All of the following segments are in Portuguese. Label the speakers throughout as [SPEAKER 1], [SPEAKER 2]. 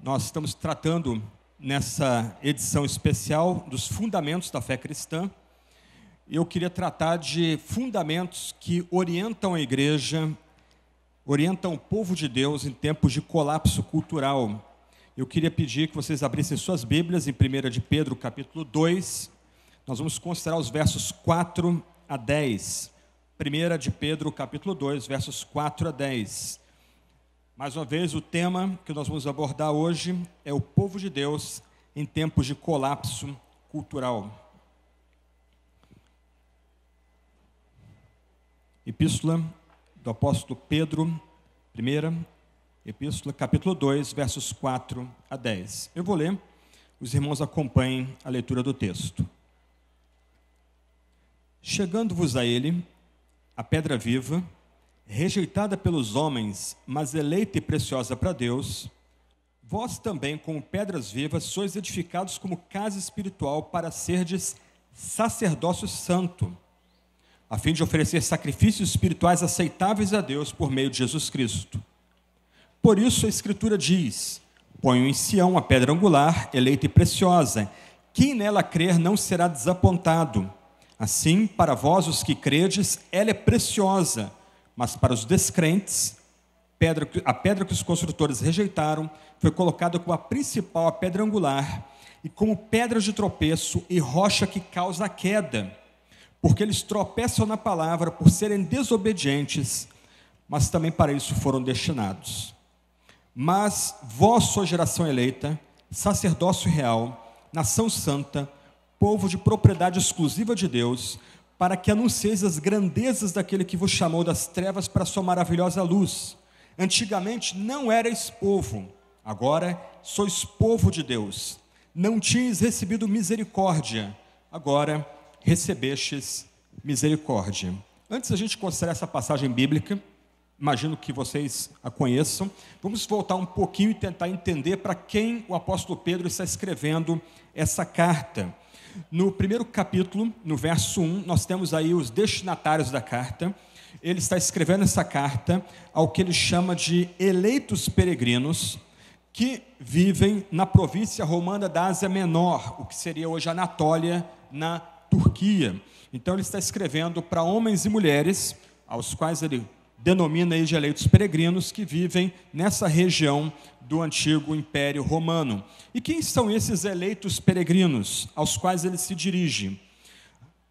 [SPEAKER 1] Nós estamos tratando nessa edição especial dos fundamentos da fé cristã. Eu queria tratar de fundamentos que orientam a igreja, orientam o povo de Deus em tempos de colapso cultural. Eu queria pedir que vocês abrissem suas Bíblias em 1 de Pedro, capítulo 2. Nós vamos considerar os versos 4 a 10. 1 de Pedro, capítulo 2, versos 4 a 10. Mais uma vez, o tema que nós vamos abordar hoje é o povo de Deus em tempos de colapso cultural. Epístola do apóstolo Pedro, primeira epístola, capítulo 2, versos 4 a 10. Eu vou ler, os irmãos acompanhem a leitura do texto. Chegando-vos a ele, a pedra viva, rejeitada pelos homens, mas eleita e preciosa para Deus, vós também, como pedras vivas, sois edificados como casa espiritual para serdes sacerdócio santo, a fim de oferecer sacrifícios espirituais aceitáveis a Deus por meio de Jesus Cristo. Por isso a Escritura diz: Ponho em Sião a pedra angular, eleita e preciosa. Quem nela crer não será desapontado. Assim, para vós os que credes, ela é preciosa mas para os descrentes, a pedra que os construtores rejeitaram foi colocada como a principal, a pedra angular, e como pedra de tropeço e rocha que causa a queda, porque eles tropeçam na palavra por serem desobedientes, mas também para isso foram destinados. Mas vós sois geração eleita, sacerdócio real, nação santa, povo de propriedade exclusiva de Deus, para que anuncieis as grandezas daquele que vos chamou das trevas para a sua maravilhosa luz. Antigamente não erais povo, agora sois povo de Deus. Não tinhas recebido misericórdia, agora recebestes misericórdia. Antes da gente considerar essa passagem bíblica, imagino que vocês a conheçam, vamos voltar um pouquinho e tentar entender para quem o apóstolo Pedro está escrevendo essa carta. No primeiro capítulo, no verso 1, nós temos aí os destinatários da carta. Ele está escrevendo essa carta ao que ele chama de eleitos peregrinos que vivem na província romana da Ásia Menor, o que seria hoje Anatólia, na Turquia. Então ele está escrevendo para homens e mulheres, aos quais ele denomina aí de eleitos peregrinos que vivem nessa região do antigo Império Romano. E quem são esses eleitos peregrinos aos quais ele se dirige?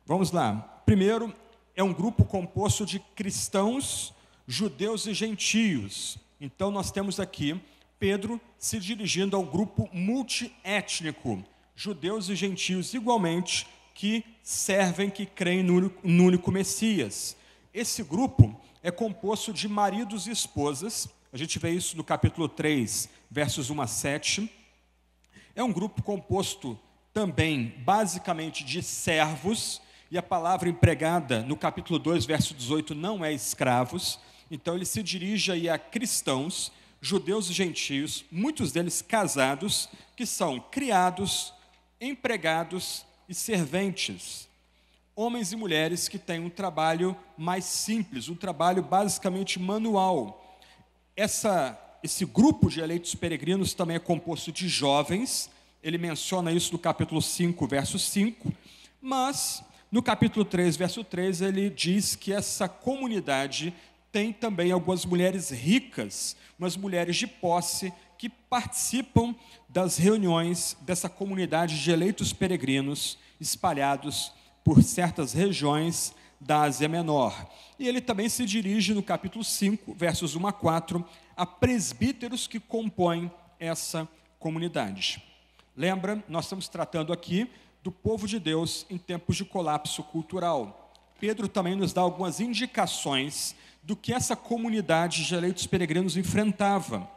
[SPEAKER 1] Vamos lá. Primeiro, é um grupo composto de cristãos, judeus e gentios. Então, nós temos aqui Pedro se dirigindo ao grupo multiétnico, judeus e gentios igualmente, que servem, que creem no único Messias. Esse grupo é composto de maridos e esposas. A gente vê isso no capítulo 3, versos 1 a 7. É um grupo composto também, basicamente, de servos, e a palavra empregada no capítulo 2, verso 18, não é escravos. Então, ele se dirige aí a cristãos, judeus e gentios, muitos deles casados, que são criados, empregados e serventes homens e mulheres que têm um trabalho mais simples, um trabalho basicamente manual. Essa, esse grupo de eleitos peregrinos também é composto de jovens, ele menciona isso no capítulo 5, verso 5, mas no capítulo 3, verso 3, ele diz que essa comunidade tem também algumas mulheres ricas, umas mulheres de posse, que participam das reuniões dessa comunidade de eleitos peregrinos espalhados por certas regiões da Ásia Menor. E ele também se dirige no capítulo 5, versos 1 a 4, a presbíteros que compõem essa comunidade. Lembra, nós estamos tratando aqui do povo de Deus em tempos de colapso cultural. Pedro também nos dá algumas indicações do que essa comunidade de eleitos peregrinos enfrentava.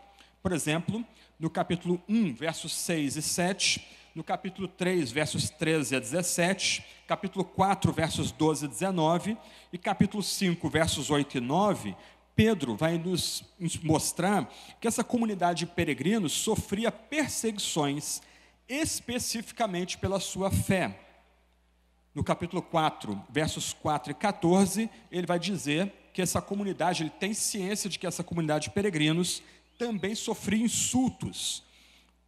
[SPEAKER 1] Por exemplo, no capítulo 1, versos 6 e 7, no capítulo 3, versos 13 a 17, capítulo 4, versos 12 a 19 e capítulo 5, versos 8 e 9, Pedro vai nos mostrar que essa comunidade de peregrinos sofria perseguições especificamente pela sua fé. No capítulo 4, versos 4 e 14, ele vai dizer que essa comunidade, ele tem ciência de que essa comunidade de peregrinos também sofria insultos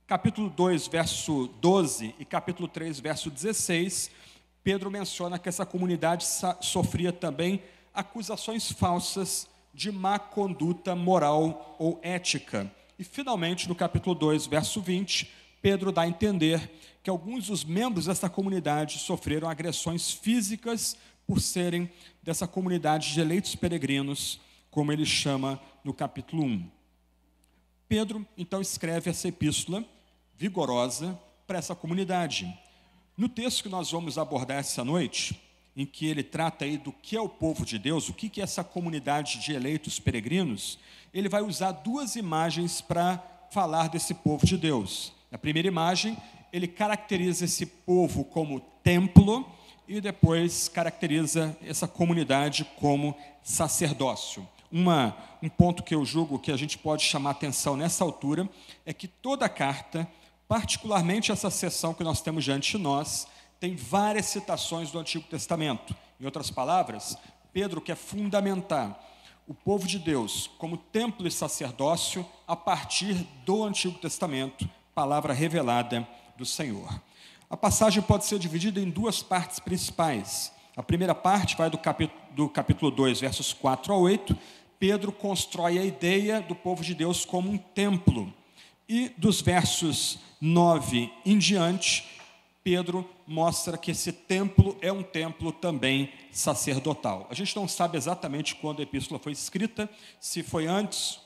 [SPEAKER 1] capítulo 2, verso 12 e capítulo 3, verso 16, Pedro menciona que essa comunidade sofria também acusações falsas de má conduta moral ou ética. E finalmente, no capítulo 2, verso 20, Pedro dá a entender que alguns dos membros dessa comunidade sofreram agressões físicas por serem dessa comunidade de eleitos peregrinos, como ele chama no capítulo 1. Pedro então escreve essa epístola vigorosa para essa comunidade. No texto que nós vamos abordar essa noite, em que ele trata aí do que é o povo de Deus, o que é essa comunidade de eleitos peregrinos, ele vai usar duas imagens para falar desse povo de Deus. Na primeira imagem, ele caracteriza esse povo como templo e depois caracteriza essa comunidade como sacerdócio. Uma, um ponto que eu julgo que a gente pode chamar atenção nessa altura é que toda a carta, particularmente essa seção que nós temos diante de nós, tem várias citações do Antigo Testamento. Em outras palavras, Pedro quer fundamentar o povo de Deus como templo e sacerdócio a partir do Antigo Testamento, palavra revelada do Senhor. A passagem pode ser dividida em duas partes principais. A primeira parte vai do capítulo, do capítulo 2, versos 4 a 8. Pedro constrói a ideia do povo de Deus como um templo. E dos versos 9 em diante, Pedro mostra que esse templo é um templo também sacerdotal. A gente não sabe exatamente quando a epístola foi escrita, se foi antes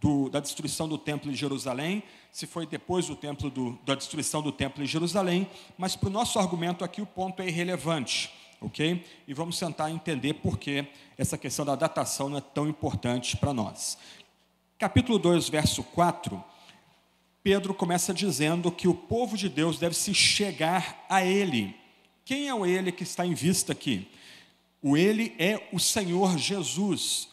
[SPEAKER 1] do, da destruição do templo em Jerusalém, se foi depois do templo do, da destruição do templo em Jerusalém, mas para o nosso argumento aqui o ponto é irrelevante, ok? E vamos tentar entender por que essa questão da datação não é tão importante para nós. Capítulo 2, verso 4 Pedro começa dizendo que o povo de Deus deve se chegar a Ele. Quem é o Ele que está em vista aqui? O Ele é o Senhor Jesus.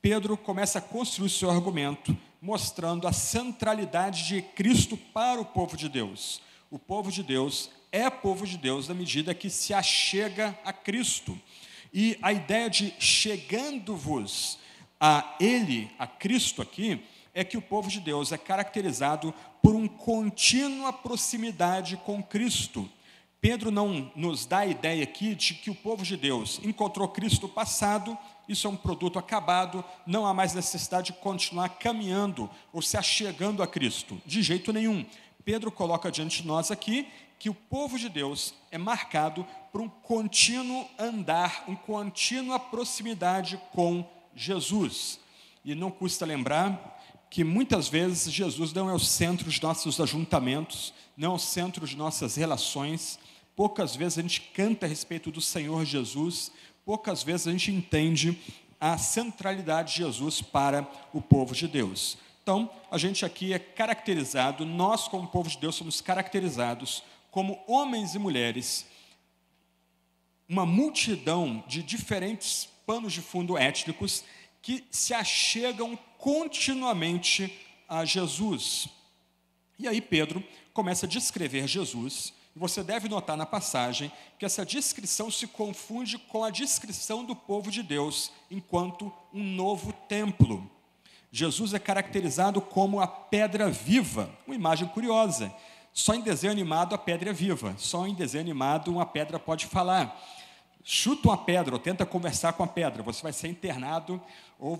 [SPEAKER 1] Pedro começa a construir seu argumento, mostrando a centralidade de Cristo para o povo de Deus. O povo de Deus é povo de Deus na medida que se achega a Cristo. E a ideia de chegando-vos a Ele, a Cristo aqui, é que o povo de Deus é caracterizado por uma contínua proximidade com Cristo. Pedro não nos dá a ideia aqui de que o povo de Deus encontrou Cristo passado, isso é um produto acabado, não há mais necessidade de continuar caminhando ou se achegando a Cristo, de jeito nenhum. Pedro coloca diante de nós aqui que o povo de Deus é marcado por um contínuo andar, uma contínua proximidade com Jesus. E não custa lembrar que muitas vezes Jesus não é o centro de nossos ajuntamentos, não é o centro de nossas relações. Poucas vezes a gente canta a respeito do Senhor Jesus, poucas vezes a gente entende a centralidade de Jesus para o povo de Deus. Então, a gente aqui é caracterizado, nós como povo de Deus somos caracterizados como homens e mulheres, uma multidão de diferentes panos de fundo étnicos que se achegam continuamente a Jesus. E aí Pedro começa a descrever Jesus, e você deve notar na passagem que essa descrição se confunde com a descrição do povo de Deus enquanto um novo templo. Jesus é caracterizado como a pedra viva, uma imagem curiosa. Só em desenho animado a pedra é viva, só em desenho animado uma pedra pode falar. Chuta uma pedra ou tenta conversar com a pedra, você vai ser internado ou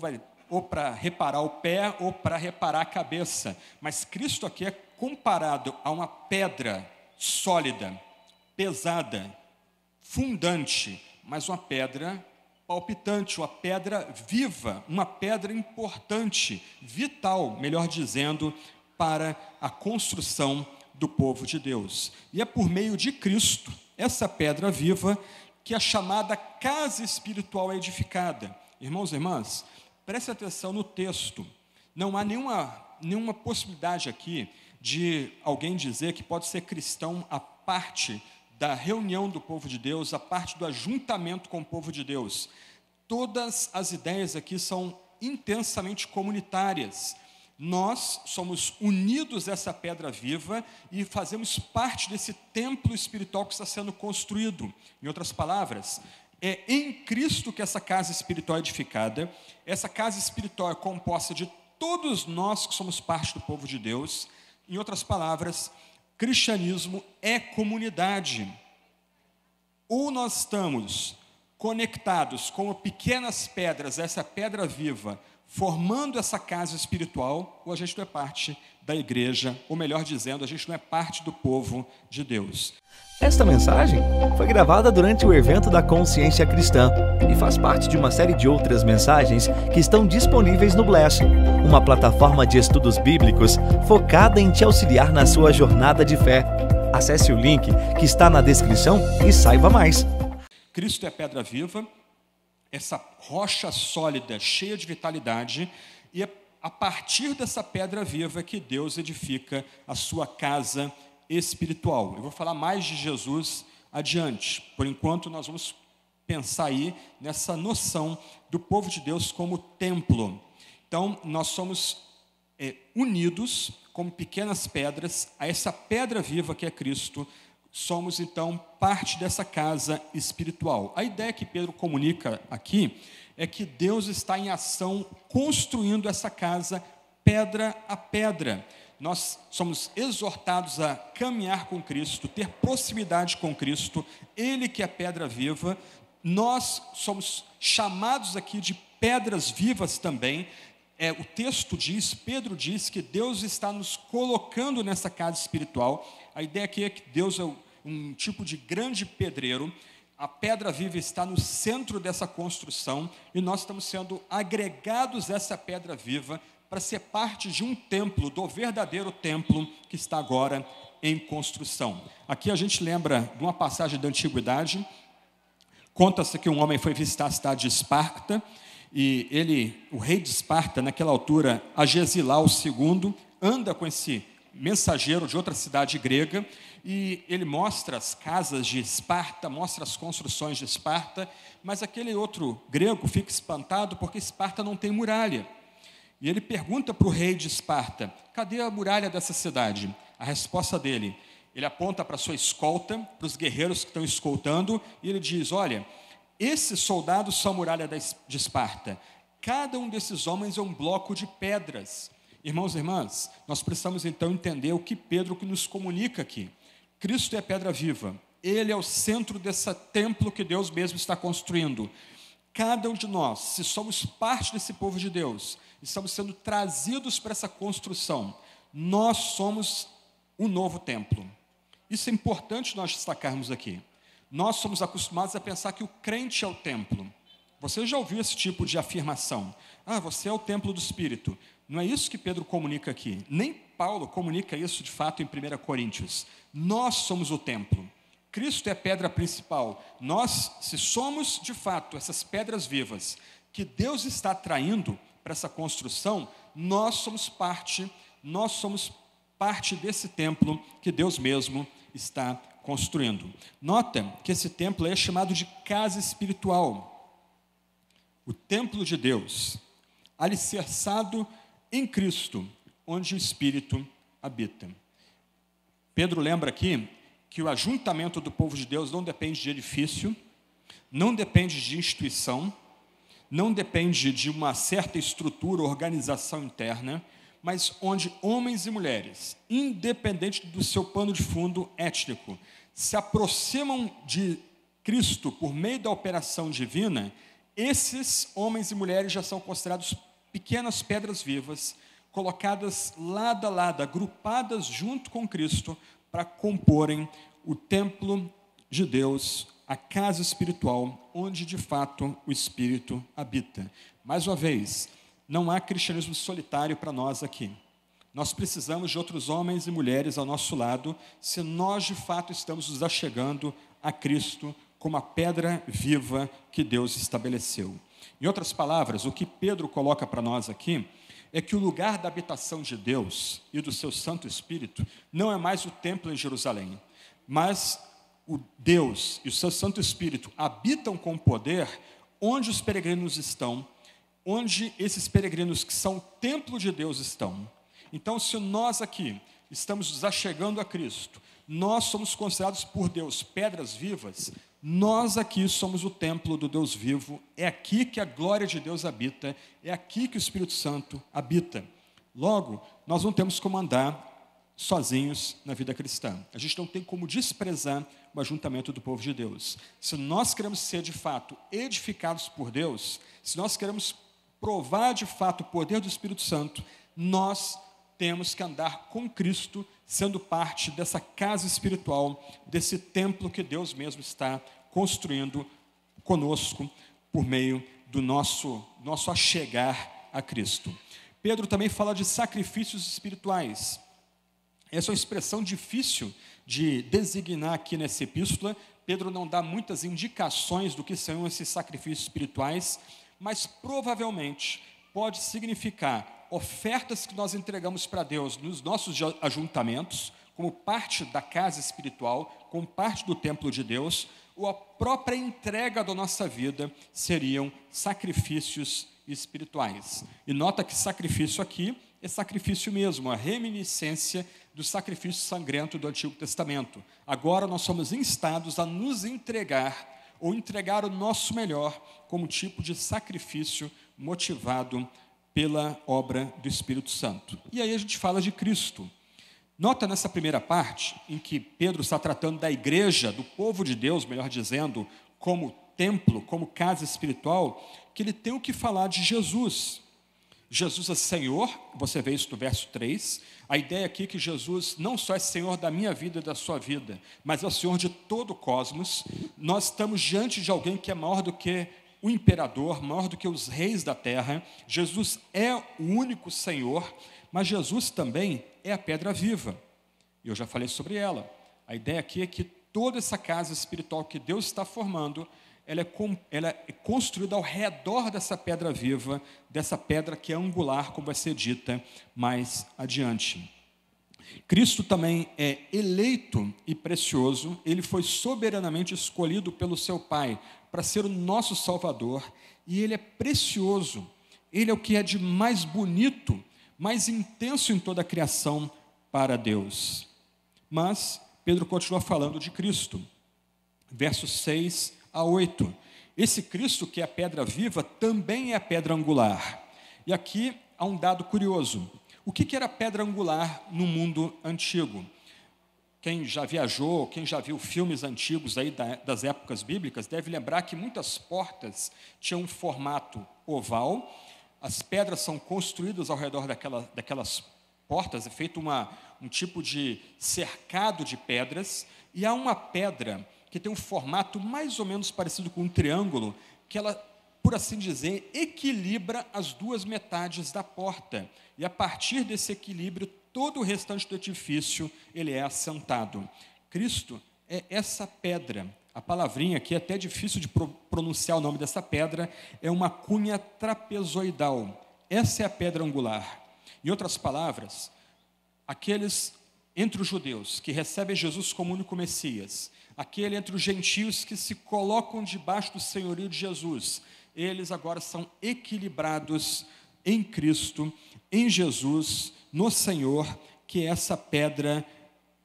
[SPEAKER 1] ou para reparar o pé ou para reparar a cabeça. Mas Cristo aqui é comparado a uma pedra sólida, pesada, fundante, mas uma pedra palpitante, uma pedra viva, uma pedra importante, vital, melhor dizendo, para a construção do povo de Deus. E é por meio de Cristo, essa pedra viva, que a chamada casa espiritual é edificada. Irmãos e irmãs, Preste atenção no texto. Não há nenhuma, nenhuma possibilidade aqui de alguém dizer que pode ser cristão a parte da reunião do povo de Deus, a parte do ajuntamento com o povo de Deus. Todas as ideias aqui são intensamente comunitárias. Nós somos unidos a essa pedra viva e fazemos parte desse templo espiritual que está sendo construído. Em outras palavras, é em Cristo que essa casa espiritual é edificada. Essa casa espiritual é composta de todos nós que somos parte do povo de Deus. Em outras palavras, cristianismo é comunidade. Ou nós estamos conectados como pequenas pedras, essa pedra viva, formando essa casa espiritual, ou a gente não é parte da igreja, ou melhor dizendo, a gente não é parte do povo de Deus.
[SPEAKER 2] Esta mensagem foi gravada durante o evento da Consciência Cristã e faz parte de uma série de outras mensagens que estão disponíveis no Bless, uma plataforma de estudos bíblicos focada em te auxiliar na sua jornada de fé. Acesse o link que está na descrição e saiba mais.
[SPEAKER 1] Cristo é pedra viva, essa rocha sólida, cheia de vitalidade, e é a partir dessa pedra viva que Deus edifica a sua casa espiritual. Eu vou falar mais de Jesus adiante. Por enquanto, nós vamos pensar aí nessa noção do povo de Deus como templo. Então, nós somos é, unidos como pequenas pedras a essa pedra viva que é Cristo. Somos então parte dessa casa espiritual. A ideia que Pedro comunica aqui é que Deus está em ação construindo essa casa pedra a pedra. Nós somos exortados a caminhar com Cristo, ter proximidade com Cristo, Ele que é pedra viva. Nós somos chamados aqui de pedras vivas também. É, o texto diz, Pedro diz que Deus está nos colocando nessa casa espiritual. A ideia aqui é que Deus é um tipo de grande pedreiro a pedra viva está no centro dessa construção e nós estamos sendo agregados a essa pedra viva para ser parte de um templo, do verdadeiro templo que está agora em construção. Aqui a gente lembra de uma passagem da antiguidade. Conta-se que um homem foi visitar a cidade de Esparta e ele, o rei de Esparta, naquela altura, Agesilau II, anda com esse mensageiro de outra cidade grega e ele mostra as casas de Esparta, mostra as construções de Esparta, mas aquele outro grego fica espantado porque Esparta não tem muralha. E ele pergunta para o rei de Esparta: cadê a muralha dessa cidade? A resposta dele, ele aponta para sua escolta, para os guerreiros que estão escoltando, e ele diz: Olha, esses soldados são a muralha de Esparta. Cada um desses homens é um bloco de pedras. Irmãos e irmãs, nós precisamos então entender o que Pedro nos comunica aqui. Cristo é a pedra viva. Ele é o centro desse templo que Deus mesmo está construindo. Cada um de nós, se somos parte desse povo de Deus, estamos sendo trazidos para essa construção. Nós somos o novo templo. Isso é importante nós destacarmos aqui. Nós somos acostumados a pensar que o crente é o templo. Você já ouviu esse tipo de afirmação? Ah, você é o templo do Espírito. Não é isso que Pedro comunica aqui. Nem Paulo comunica isso de fato em 1 Coríntios. Nós somos o templo. Cristo é a pedra principal. Nós, se somos de fato essas pedras vivas que Deus está traindo para essa construção, nós somos parte, nós somos parte desse templo que Deus mesmo está construindo. Nota que esse templo é chamado de casa espiritual. O templo de Deus, alicerçado em Cristo, onde o Espírito habita. Pedro lembra aqui que o ajuntamento do povo de Deus não depende de edifício, não depende de instituição, não depende de uma certa estrutura, organização interna, mas onde homens e mulheres, independente do seu pano de fundo étnico, se aproximam de Cristo por meio da operação divina, esses homens e mulheres já são considerados pequenas pedras vivas, colocadas lado a lado, agrupadas junto com Cristo, para comporem o templo de Deus, a casa espiritual, onde de fato o Espírito habita. Mais uma vez, não há cristianismo solitário para nós aqui. Nós precisamos de outros homens e mulheres ao nosso lado, se nós de fato estamos nos achegando a Cristo como a pedra viva que Deus estabeleceu. Em outras palavras, o que Pedro coloca para nós aqui é que o lugar da habitação de Deus e do seu Santo Espírito não é mais o templo em Jerusalém, mas o Deus e o seu Santo Espírito habitam com poder onde os peregrinos estão, onde esses peregrinos que são o templo de Deus estão. Então, se nós aqui estamos nos achegando a Cristo, nós somos considerados por Deus pedras vivas, nós aqui somos o templo do Deus vivo, é aqui que a glória de Deus habita, é aqui que o Espírito Santo habita. Logo, nós não temos como andar sozinhos na vida cristã. A gente não tem como desprezar o ajuntamento do povo de Deus. Se nós queremos ser de fato edificados por Deus, se nós queremos provar de fato o poder do Espírito Santo, nós temos que andar com Cristo, sendo parte dessa casa espiritual, desse templo que Deus mesmo está construindo conosco por meio do nosso nosso achegar a Cristo. Pedro também fala de sacrifícios espirituais. Essa é uma expressão difícil de designar aqui nessa epístola. Pedro não dá muitas indicações do que são esses sacrifícios espirituais, mas provavelmente pode significar ofertas que nós entregamos para Deus nos nossos ajuntamentos, como parte da casa espiritual, como parte do templo de Deus, ou a própria entrega da nossa vida seriam sacrifícios espirituais. E nota que sacrifício aqui é sacrifício mesmo, a reminiscência do sacrifício sangrento do Antigo Testamento. Agora nós somos instados a nos entregar ou entregar o nosso melhor como tipo de sacrifício motivado pela obra do Espírito Santo. E aí a gente fala de Cristo. Nota nessa primeira parte, em que Pedro está tratando da igreja, do povo de Deus, melhor dizendo, como templo, como casa espiritual, que ele tem o que falar de Jesus. Jesus é Senhor, você vê isso no verso 3. A ideia aqui é que Jesus não só é Senhor da minha vida e da sua vida, mas é o Senhor de todo o cosmos. Nós estamos diante de alguém que é maior do que o imperador, maior do que os reis da terra. Jesus é o único Senhor, mas Jesus também é a pedra viva. Eu já falei sobre ela. A ideia aqui é que toda essa casa espiritual que Deus está formando ela é, com, ela é construída ao redor dessa pedra viva, dessa pedra que é angular, como vai ser dita mais adiante. Cristo também é eleito e precioso, ele foi soberanamente escolhido pelo seu Pai para ser o nosso Salvador, e ele é precioso, ele é o que é de mais bonito, mais intenso em toda a criação para Deus. Mas Pedro continua falando de Cristo. Versos 6 a 8. Esse Cristo, que é a pedra viva, também é a pedra angular. E aqui há um dado curioso. O que era pedra angular no mundo antigo? Quem já viajou, quem já viu filmes antigos aí das épocas bíblicas, deve lembrar que muitas portas tinham um formato oval, as pedras são construídas ao redor daquela, daquelas portas, é feito uma, um tipo de cercado de pedras, e há uma pedra que tem um formato mais ou menos parecido com um triângulo, que ela, por assim dizer, equilibra as duas metades da porta. E a partir desse equilíbrio, todo o restante do edifício ele é assentado. Cristo é essa pedra. A palavrinha aqui é até difícil de pronunciar o nome dessa pedra, é uma cunha trapezoidal. Essa é a pedra angular. Em outras palavras, aqueles entre os judeus que recebem Jesus como único Messias aquele entre os gentios que se colocam debaixo do senhorio de Jesus, eles agora são equilibrados em Cristo, em Jesus, no Senhor, que é essa pedra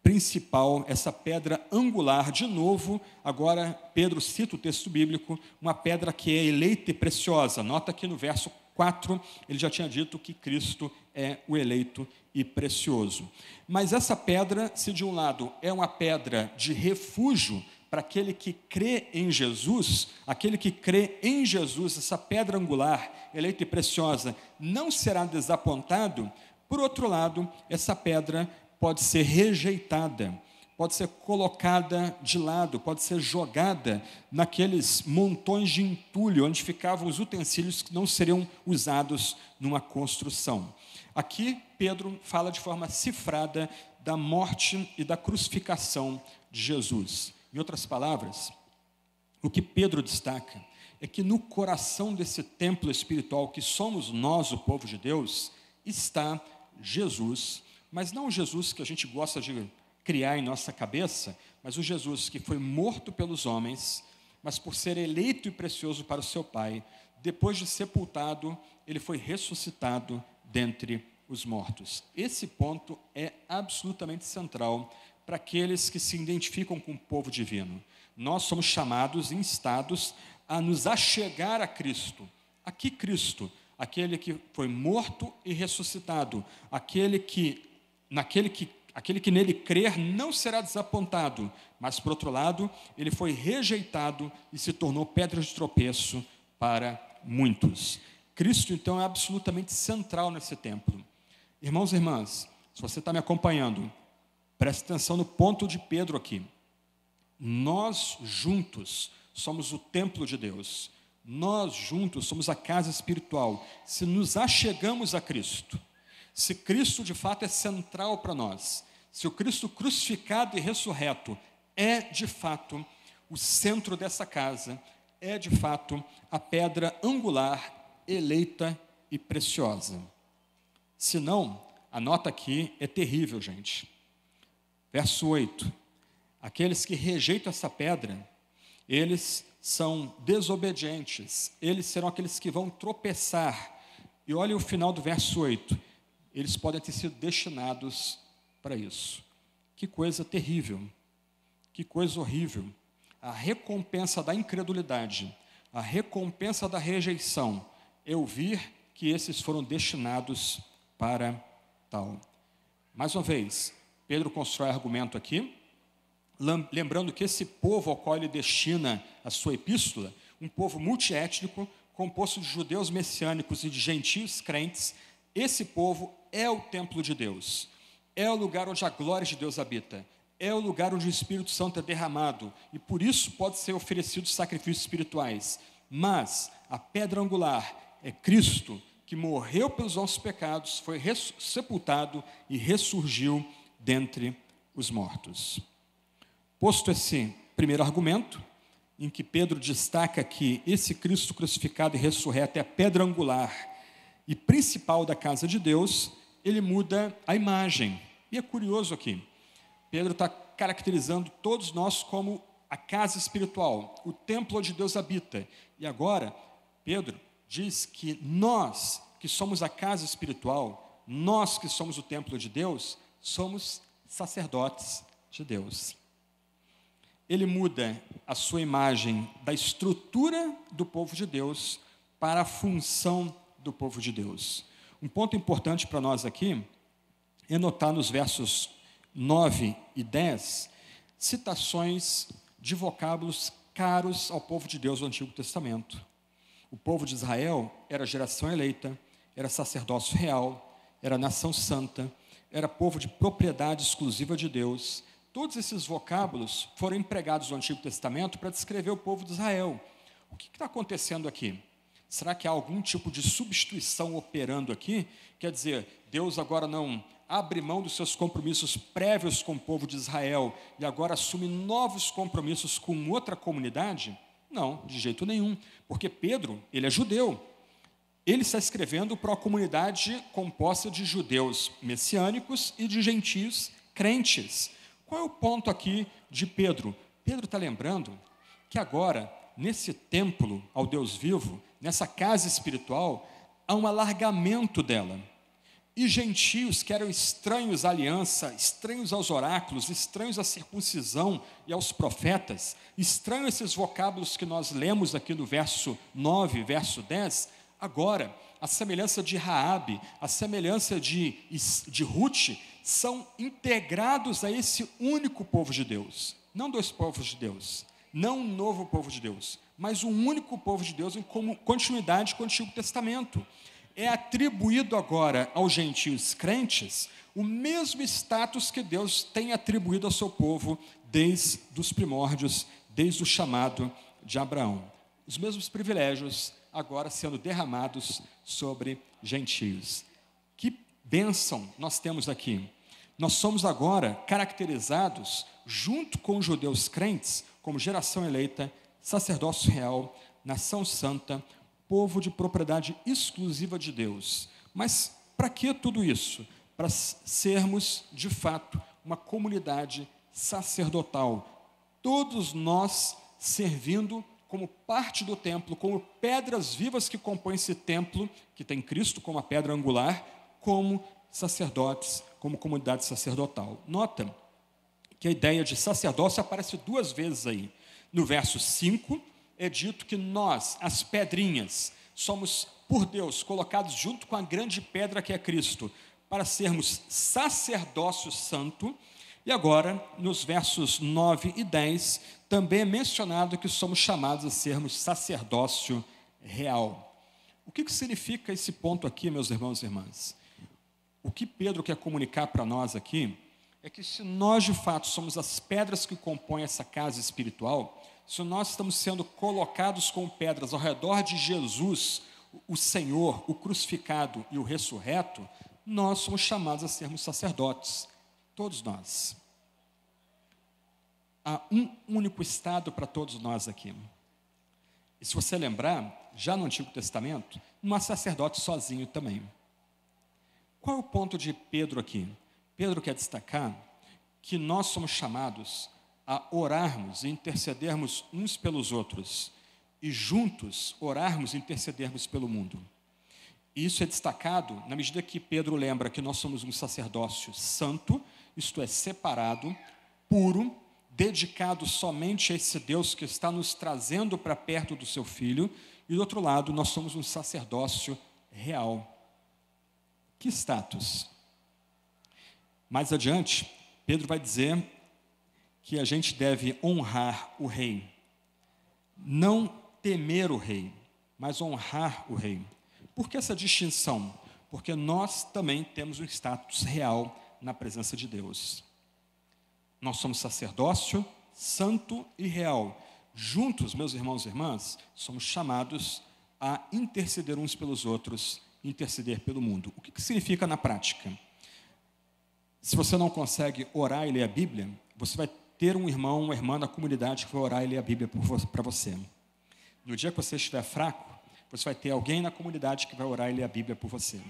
[SPEAKER 1] principal, essa pedra angular, de novo, agora Pedro cita o texto bíblico, uma pedra que é eleita e preciosa. Nota que no verso 4 ele já tinha dito que Cristo é o eleito e precioso. Mas essa pedra, se de um lado é uma pedra de refúgio para aquele que crê em Jesus, aquele que crê em Jesus, essa pedra angular, eleita e preciosa, não será desapontado, por outro lado, essa pedra pode ser rejeitada, pode ser colocada de lado, pode ser jogada naqueles montões de entulho onde ficavam os utensílios que não seriam usados numa construção. Aqui, Pedro fala de forma cifrada da morte e da crucificação de Jesus. Em outras palavras, o que Pedro destaca é que no coração desse templo espiritual que somos nós, o povo de Deus, está Jesus, mas não o Jesus que a gente gosta de criar em nossa cabeça, mas o Jesus que foi morto pelos homens, mas por ser eleito e precioso para o seu Pai, depois de sepultado, ele foi ressuscitado dentre os mortos. Esse ponto é absolutamente central para aqueles que se identificam com o povo divino. Nós somos chamados, instados, a nos achegar a Cristo. Aqui Cristo, aquele que foi morto e ressuscitado, aquele que naquele que aquele que nele crer não será desapontado, mas, por outro lado, ele foi rejeitado e se tornou pedra de tropeço para muitos. Cristo, então, é absolutamente central nesse templo. Irmãos e irmãs, se você está me acompanhando, preste atenção no ponto de Pedro aqui. Nós juntos somos o templo de Deus. Nós juntos somos a casa espiritual. Se nos achegamos a Cristo, se Cristo de fato é central para nós, se o Cristo crucificado e ressurreto é de fato o centro dessa casa, é de fato a pedra angular, eleita e preciosa. Se não, a nota aqui é terrível, gente. Verso 8: Aqueles que rejeitam essa pedra, eles são desobedientes, eles serão aqueles que vão tropeçar. E olha o final do verso 8: eles podem ter sido destinados para isso. Que coisa terrível, que coisa horrível. A recompensa da incredulidade, a recompensa da rejeição, é ouvir que esses foram destinados para tal. Mais uma vez, Pedro constrói argumento aqui, lembrando que esse povo ao qual ele destina a sua epístola, um povo multiétnico, composto de judeus messiânicos e de gentios crentes, esse povo é o templo de Deus, é o lugar onde a glória de Deus habita, é o lugar onde o Espírito Santo é derramado e por isso pode ser oferecido sacrifícios espirituais. Mas a pedra angular é Cristo, que morreu pelos nossos pecados, foi sepultado e ressurgiu dentre os mortos. Posto esse primeiro argumento, em que Pedro destaca que esse Cristo crucificado e ressurreto é a pedra angular e principal da casa de Deus, ele muda a imagem. E é curioso aqui, Pedro está caracterizando todos nós como a casa espiritual, o templo onde Deus habita. E agora, Pedro diz que nós, que somos a casa espiritual, nós que somos o templo de Deus, somos sacerdotes de Deus. Ele muda a sua imagem da estrutura do povo de Deus para a função do povo de Deus. Um ponto importante para nós aqui é notar nos versos 9 e 10 citações de vocábulos caros ao povo de Deus do Antigo Testamento. O povo de Israel era geração eleita, era sacerdócio real, era nação santa, era povo de propriedade exclusiva de Deus. Todos esses vocábulos foram empregados no Antigo Testamento para descrever o povo de Israel. O que está acontecendo aqui? Será que há algum tipo de substituição operando aqui? Quer dizer, Deus agora não abre mão dos seus compromissos prévios com o povo de Israel e agora assume novos compromissos com outra comunidade? Não, de jeito nenhum, porque Pedro, ele é judeu, ele está escrevendo para uma comunidade composta de judeus messiânicos e de gentios crentes. Qual é o ponto aqui de Pedro? Pedro está lembrando que agora, nesse templo ao Deus vivo, nessa casa espiritual, há um alargamento dela. E gentios que eram estranhos à aliança, estranhos aos oráculos, estranhos à circuncisão e aos profetas, estranhos esses vocábulos que nós lemos aqui no verso 9, verso 10, Agora, a semelhança de Raabe, a semelhança de, de Ruth, são integrados a esse único povo de Deus. Não dois povos de Deus, não um novo povo de Deus, mas um único povo de Deus em continuidade com o Antigo Testamento. É atribuído agora aos gentios crentes o mesmo status que Deus tem atribuído ao seu povo desde os primórdios, desde o chamado de Abraão. Os mesmos privilégios, agora sendo derramados sobre gentios. Que bênção nós temos aqui. Nós somos agora caracterizados, junto com os judeus crentes, como geração eleita, sacerdócio real, nação santa, povo de propriedade exclusiva de Deus. Mas para que tudo isso? Para sermos, de fato, uma comunidade sacerdotal. Todos nós servindo como parte do templo, como pedras vivas que compõem esse templo, que tem Cristo como a pedra angular, como sacerdotes, como comunidade sacerdotal. Nota que a ideia de sacerdócio aparece duas vezes aí. No verso 5, é dito que nós, as pedrinhas, somos por Deus colocados junto com a grande pedra que é Cristo, para sermos sacerdócio santo. E agora, nos versos 9 e 10, também é mencionado que somos chamados a sermos sacerdócio real. O que, que significa esse ponto aqui, meus irmãos e irmãs? O que Pedro quer comunicar para nós aqui é que se nós de fato somos as pedras que compõem essa casa espiritual, se nós estamos sendo colocados como pedras ao redor de Jesus, o Senhor, o crucificado e o ressurreto, nós somos chamados a sermos sacerdotes, todos nós. Há um único estado para todos nós aqui. E se você lembrar, já no Antigo Testamento, não há sacerdote sozinho também. Qual é o ponto de Pedro aqui? Pedro quer destacar que nós somos chamados a orarmos e intercedermos uns pelos outros e juntos orarmos e intercedermos pelo mundo. E isso é destacado na medida que Pedro lembra que nós somos um sacerdócio santo, isto é, separado, puro, dedicado somente a esse Deus que está nos trazendo para perto do seu filho, e do outro lado, nós somos um sacerdócio real. Que status? Mais adiante, Pedro vai dizer que a gente deve honrar o rei. Não temer o rei, mas honrar o rei. Por que essa distinção? Porque nós também temos um status real na presença de Deus. Nós somos sacerdócio santo e real. Juntos, meus irmãos e irmãs, somos chamados a interceder uns pelos outros, interceder pelo mundo. O que, que significa na prática? Se você não consegue orar e ler a Bíblia, você vai ter um irmão, uma irmã na comunidade que vai orar e ler a Bíblia para você. No dia que você estiver fraco, você vai ter alguém na comunidade que vai orar e ler a Bíblia por você.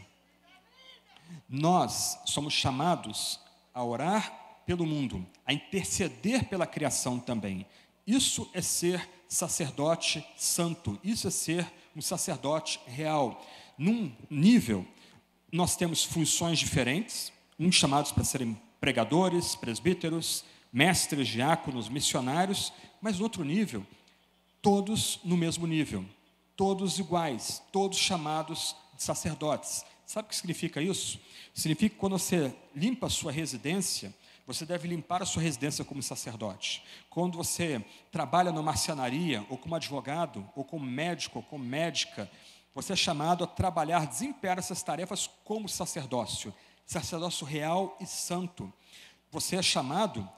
[SPEAKER 1] Nós somos chamados a orar pelo mundo, a interceder pela criação também. Isso é ser sacerdote santo, isso é ser um sacerdote real. Num nível, nós temos funções diferentes, uns chamados para serem pregadores, presbíteros, mestres, diáconos, missionários, mas no outro nível, todos no mesmo nível, todos iguais, todos chamados de sacerdotes. Sabe o que significa isso? Significa que quando você limpa a sua residência, você deve limpar a sua residência como sacerdote. Quando você trabalha na marcenaria, ou como advogado, ou como médico, ou como médica, você é chamado a trabalhar, desempenhar essas tarefas como sacerdócio sacerdócio real e santo. Você é chamado,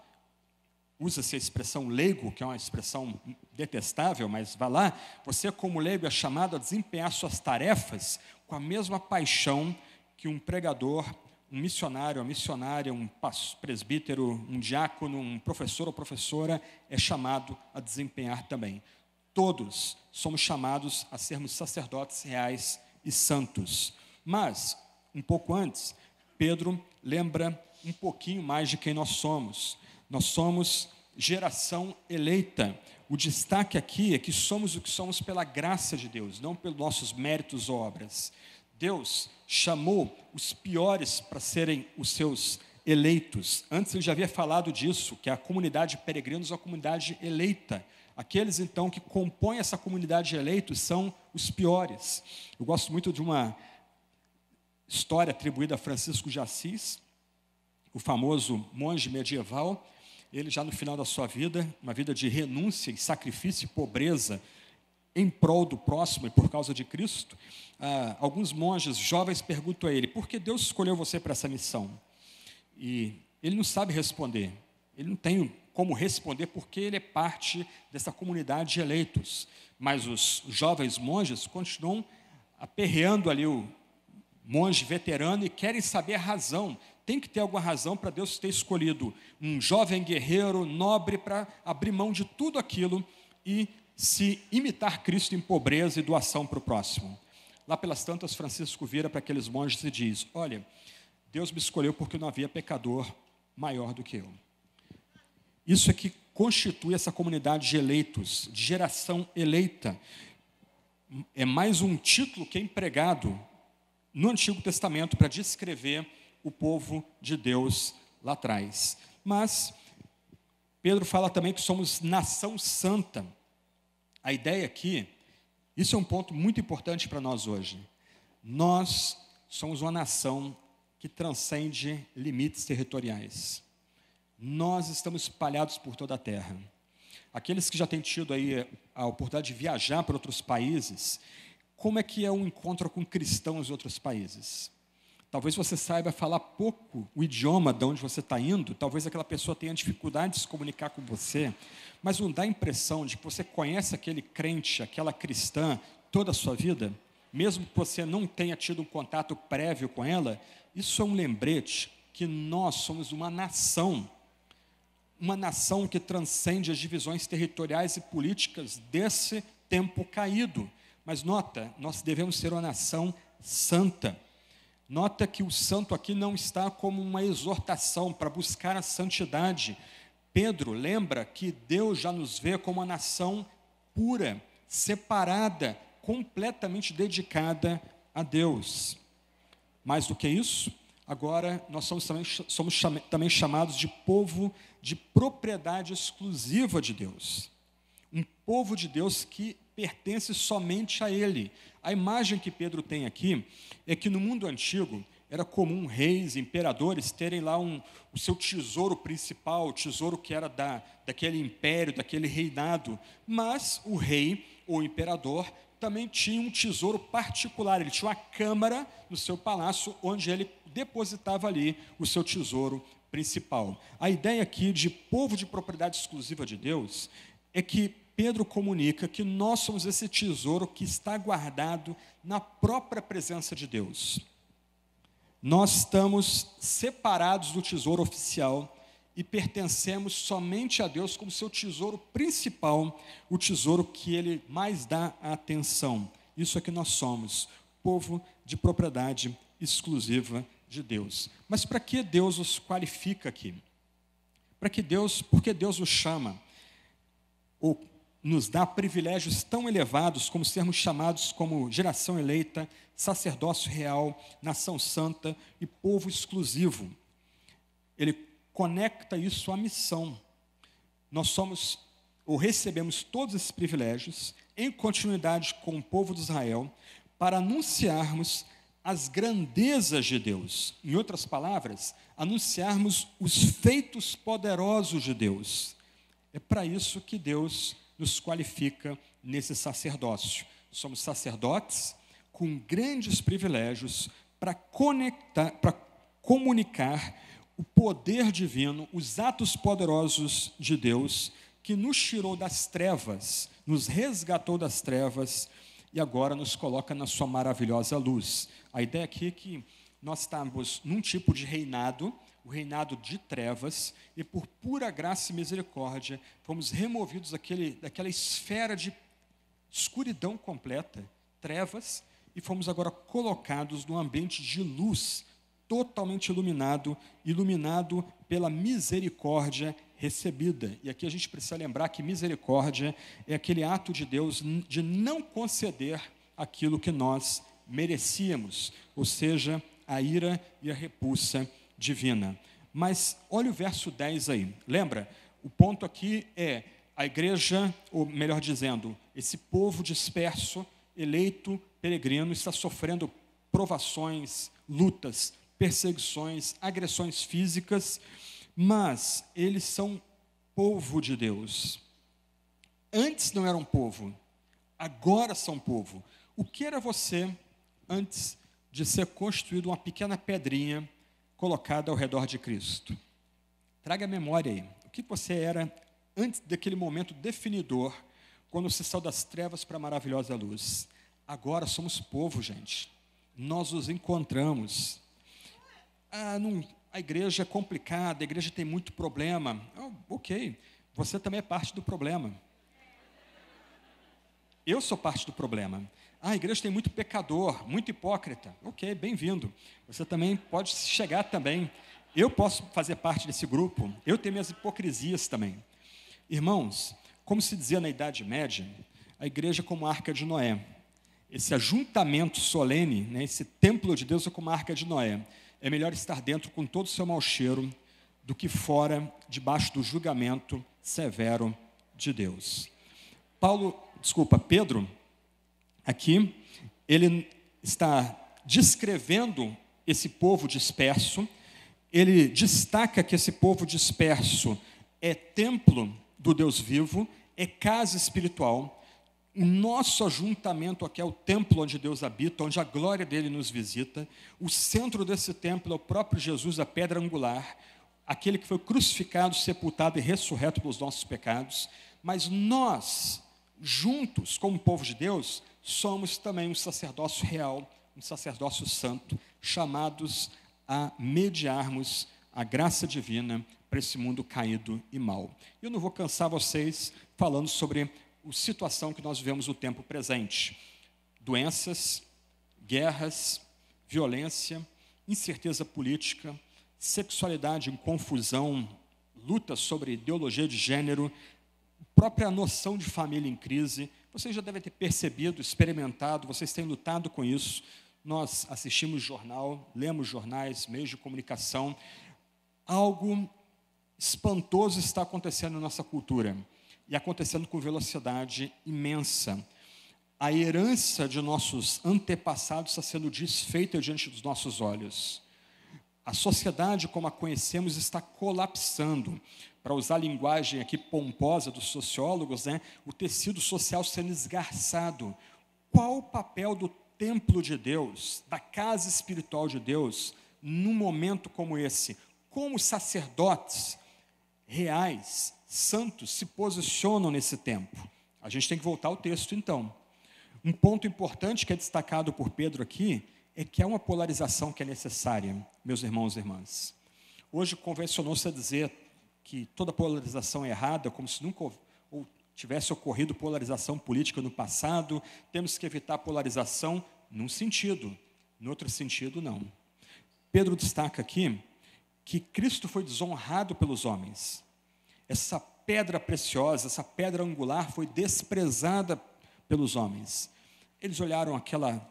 [SPEAKER 1] usa-se a expressão leigo, que é uma expressão detestável, mas vá lá, você como leigo é chamado a desempenhar suas tarefas com a mesma paixão que um pregador, um missionário, uma missionária, um presbítero, um diácono, um professor ou professora é chamado a desempenhar também. Todos somos chamados a sermos sacerdotes reais e santos. Mas, um pouco antes, Pedro lembra um pouquinho mais de quem nós somos. Nós somos geração eleita. O destaque aqui é que somos o que somos pela graça de Deus, não pelos nossos méritos ou obras. Deus chamou os piores para serem os seus eleitos. Antes ele já havia falado disso, que a comunidade de peregrinos é uma comunidade eleita. Aqueles então que compõem essa comunidade de eleitos são os piores. Eu gosto muito de uma história atribuída a Francisco de Assis, o famoso monge medieval. Ele, já no final da sua vida, uma vida de renúncia e sacrifício e pobreza em prol do próximo e por causa de Cristo, ah, alguns monges jovens perguntam a ele: por que Deus escolheu você para essa missão? E ele não sabe responder, ele não tem como responder porque ele é parte dessa comunidade de eleitos. Mas os jovens monges continuam aperreando ali o, monge veterano e querem saber a razão. Tem que ter alguma razão para Deus ter escolhido um jovem guerreiro nobre para abrir mão de tudo aquilo e se imitar Cristo em pobreza e doação para o próximo. Lá pelas tantas, Francisco vira para aqueles monges e diz: Olha, Deus me escolheu porque não havia pecador maior do que eu. Isso é que constitui essa comunidade de eleitos, de geração eleita. É mais um título que é empregado no Antigo Testamento para descrever o povo de Deus lá atrás. Mas Pedro fala também que somos nação santa. A ideia aqui, isso é um ponto muito importante para nós hoje. Nós somos uma nação que transcende limites territoriais. Nós estamos espalhados por toda a terra. Aqueles que já têm tido aí a oportunidade de viajar para outros países, como é que é um encontro com cristãos em outros países? Talvez você saiba falar pouco o idioma de onde você está indo, talvez aquela pessoa tenha dificuldade de se comunicar com você, mas não dá a impressão de que você conhece aquele crente, aquela cristã, toda a sua vida, mesmo que você não tenha tido um contato prévio com ela, isso é um lembrete que nós somos uma nação, uma nação que transcende as divisões territoriais e políticas desse tempo caído. Mas nota, nós devemos ser uma nação santa. Nota que o santo aqui não está como uma exortação para buscar a santidade. Pedro lembra que Deus já nos vê como uma nação pura, separada, completamente dedicada a Deus. Mais do que isso, agora nós somos também, somos também chamados de povo de propriedade exclusiva de Deus. Um povo de Deus que pertence somente a Ele. A imagem que Pedro tem aqui é que no mundo antigo era comum reis, imperadores terem lá um, o seu tesouro principal, o tesouro que era da, daquele império, daquele reinado. Mas o rei ou imperador também tinha um tesouro particular, ele tinha uma câmara no seu palácio onde ele depositava ali o seu tesouro principal. A ideia aqui de povo de propriedade exclusiva de Deus é que Pedro comunica que nós somos esse tesouro que está guardado na própria presença de Deus. Nós estamos separados do tesouro oficial e pertencemos somente a Deus como seu tesouro principal, o tesouro que ele mais dá atenção. Isso é que nós somos, povo de propriedade exclusiva de Deus. Mas para que Deus os qualifica aqui? Para que Deus, porque Deus os chama ou nos dá privilégios tão elevados como sermos chamados como geração eleita, sacerdócio real, nação santa e povo exclusivo. Ele conecta isso à missão. Nós somos ou recebemos todos esses privilégios em continuidade com o povo de Israel para anunciarmos as grandezas de Deus. Em outras palavras, anunciarmos os feitos poderosos de Deus. É para isso que Deus nos qualifica nesse sacerdócio. Somos sacerdotes com grandes privilégios para conectar, para comunicar o poder divino, os atos poderosos de Deus, que nos tirou das trevas, nos resgatou das trevas e agora nos coloca na sua maravilhosa luz. A ideia aqui é que nós estamos num tipo de reinado, o reinado de trevas, e por pura graça e misericórdia, fomos removidos daquele, daquela esfera de escuridão completa, trevas, e fomos agora colocados num ambiente de luz, totalmente iluminado, iluminado pela misericórdia recebida. E aqui a gente precisa lembrar que misericórdia é aquele ato de Deus de não conceder aquilo que nós merecíamos, ou seja, a ira e a repulsa divina. Mas olha o verso 10 aí. Lembra? O ponto aqui é a igreja, ou melhor dizendo, esse povo disperso, eleito, peregrino, está sofrendo provações, lutas, perseguições, agressões físicas, mas eles são povo de Deus. Antes não eram povo, agora são povo. O que era você antes de ser construído uma pequena pedrinha colocada ao redor de Cristo? Traga a memória aí. O que você era antes daquele momento definidor, quando você saiu das trevas para a maravilhosa luz? Agora somos povo, gente. Nós os encontramos ah, não, a igreja é complicada, a igreja tem muito problema. Oh, ok, você também é parte do problema. Eu sou parte do problema. Ah, a igreja tem muito pecador, muito hipócrita. Ok, bem-vindo. Você também pode chegar também. Eu posso fazer parte desse grupo. Eu tenho minhas hipocrisias também. Irmãos, como se dizia na Idade Média, a igreja é como a arca de Noé. Esse ajuntamento solene, né, esse templo de Deus é como a arca de Noé é melhor estar dentro com todo o seu mau cheiro do que fora, debaixo do julgamento severo de Deus. Paulo, desculpa, Pedro, aqui, ele está descrevendo esse povo disperso, ele destaca que esse povo disperso é templo do Deus vivo, é casa espiritual. O nosso ajuntamento aqui é o templo onde Deus habita, onde a glória dele nos visita. O centro desse templo é o próprio Jesus, a pedra angular, aquele que foi crucificado, sepultado e ressurreto pelos nossos pecados. Mas nós, juntos, como povo de Deus, somos também um sacerdócio real, um sacerdócio santo, chamados a mediarmos a graça divina para esse mundo caído e mal. Eu não vou cansar vocês falando sobre a situação que nós vivemos no tempo presente: doenças, guerras, violência, incerteza política, sexualidade em confusão, luta sobre ideologia de gênero, própria noção de família em crise. Vocês já devem ter percebido, experimentado, vocês têm lutado com isso. Nós assistimos jornal, lemos jornais, meios de comunicação. Algo espantoso está acontecendo na nossa cultura e acontecendo com velocidade imensa. A herança de nossos antepassados está sendo desfeita diante dos nossos olhos. A sociedade como a conhecemos está colapsando. Para usar a linguagem aqui pomposa dos sociólogos, né, o tecido social sendo esgarçado. Qual o papel do templo de Deus, da casa espiritual de Deus, num momento como esse? Como os sacerdotes reais, santos, se posicionam nesse tempo? A gente tem que voltar ao texto então. Um ponto importante que é destacado por Pedro aqui é que há uma polarização que é necessária, meus irmãos e irmãs. Hoje convencionou-se a dizer que toda polarização é errada, como se nunca tivesse ocorrido polarização política no passado, temos que evitar polarização num sentido, no outro sentido, não. Pedro destaca aqui que Cristo foi desonrado pelos homens. Essa pedra preciosa, essa pedra angular foi desprezada pelos homens. Eles olharam aquela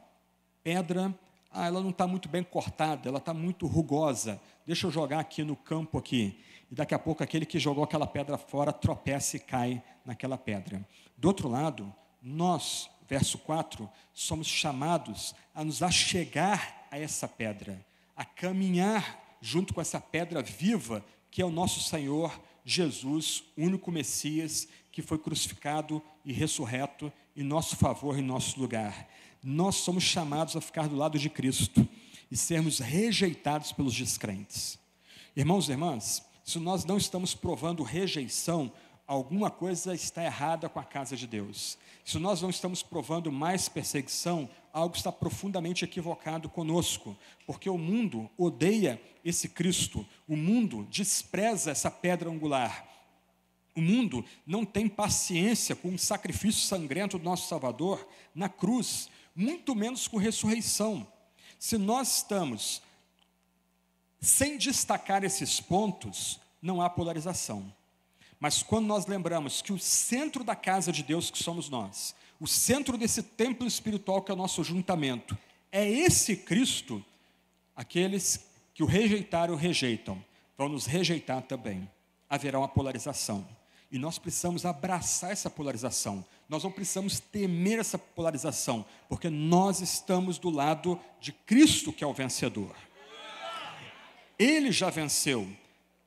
[SPEAKER 1] pedra ah, ela não está muito bem cortada, ela está muito rugosa. Deixa eu jogar aqui no campo aqui. E daqui a pouco aquele que jogou aquela pedra fora tropeça e cai naquela pedra. Do outro lado, nós, verso 4, somos chamados a nos achegar a essa pedra, a caminhar junto com essa pedra viva que é o nosso Senhor Jesus, único Messias que foi crucificado e ressurreto em nosso favor, em nosso lugar nós somos chamados a ficar do lado de Cristo e sermos rejeitados pelos descrentes. Irmãos e irmãs, se nós não estamos provando rejeição, alguma coisa está errada com a casa de Deus. Se nós não estamos provando mais perseguição, algo está profundamente equivocado conosco, porque o mundo odeia esse Cristo, o mundo despreza essa pedra angular. O mundo não tem paciência com o sacrifício sangrento do nosso Salvador na cruz, muito menos com ressurreição. Se nós estamos sem destacar esses pontos, não há polarização. Mas quando nós lembramos que o centro da casa de Deus que somos nós, o centro desse templo espiritual que é o nosso juntamento, é esse Cristo, aqueles que o rejeitaram rejeitam, vão nos rejeitar também. Haverá uma polarização. E nós precisamos abraçar essa polarização. Nós não precisamos temer essa polarização, porque nós estamos do lado de Cristo, que é o vencedor. Ele já venceu,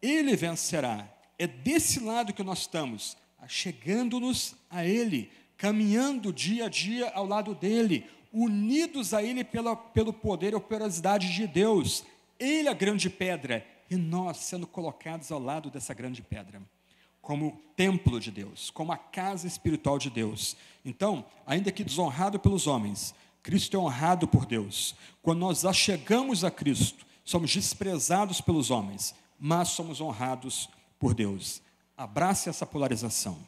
[SPEAKER 1] ele vencerá. É desse lado que nós estamos, chegando-nos a Ele, caminhando dia a dia ao lado dele, unidos a Ele pela, pelo poder e operosidade de Deus. Ele é a grande pedra, e nós sendo colocados ao lado dessa grande pedra como templo de Deus, como a casa espiritual de Deus. Então, ainda que desonrado pelos homens, Cristo é honrado por Deus. Quando nós achegamos a Cristo, somos desprezados pelos homens, mas somos honrados por Deus. Abrace essa polarização.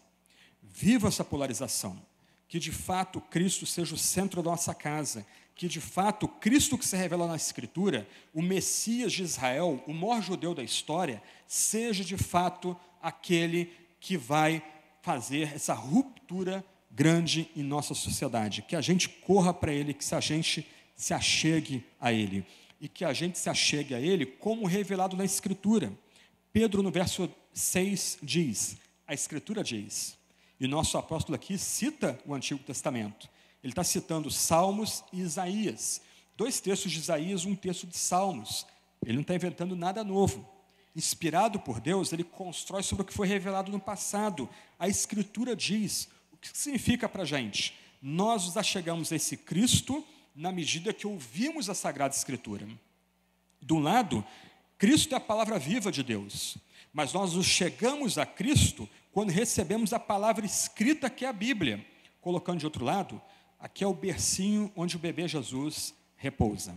[SPEAKER 1] Viva essa polarização. Que de fato Cristo seja o centro da nossa casa. Que de fato Cristo que se revela na Escritura, o Messias de Israel, o maior judeu da história, seja de fato aquele que vai fazer essa ruptura grande em nossa sociedade. Que a gente corra para Ele, que a gente se achegue a Ele. E que a gente se achegue a Ele como revelado na Escritura. Pedro, no verso 6, diz: a Escritura diz, e nosso apóstolo aqui cita o Antigo Testamento. Ele está citando Salmos e Isaías, dois textos de Isaías, um texto de Salmos. Ele não está inventando nada novo. Inspirado por Deus, ele constrói sobre o que foi revelado no passado. A Escritura diz: o que significa para a gente? Nós nos achegamos a esse Cristo na medida que ouvimos a Sagrada Escritura. De um lado, Cristo é a palavra viva de Deus, mas nós nos chegamos a Cristo quando recebemos a palavra escrita que é a Bíblia. Colocando de outro lado, aqui é o bercinho onde o bebê Jesus repousa.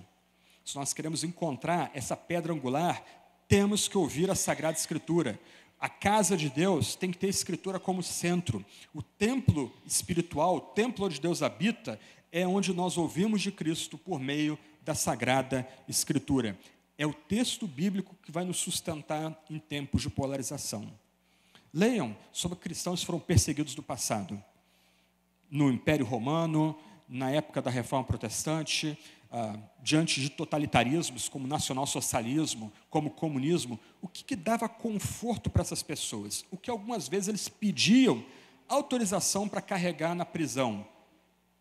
[SPEAKER 1] Se nós queremos encontrar essa pedra angular, temos que ouvir a Sagrada Escritura. A casa de Deus tem que ter a Escritura como centro. O templo espiritual, o templo onde Deus habita, é onde nós ouvimos de Cristo por meio da Sagrada Escritura. É o texto bíblico que vai nos sustentar em tempos de polarização. Leiam sobre cristãos que foram perseguidos do passado. No Império Romano, na época da Reforma Protestante, ah, diante de totalitarismos como nacionalsocialismo, como comunismo, o que, que dava conforto para essas pessoas? O que algumas vezes eles pediam autorização para carregar na prisão?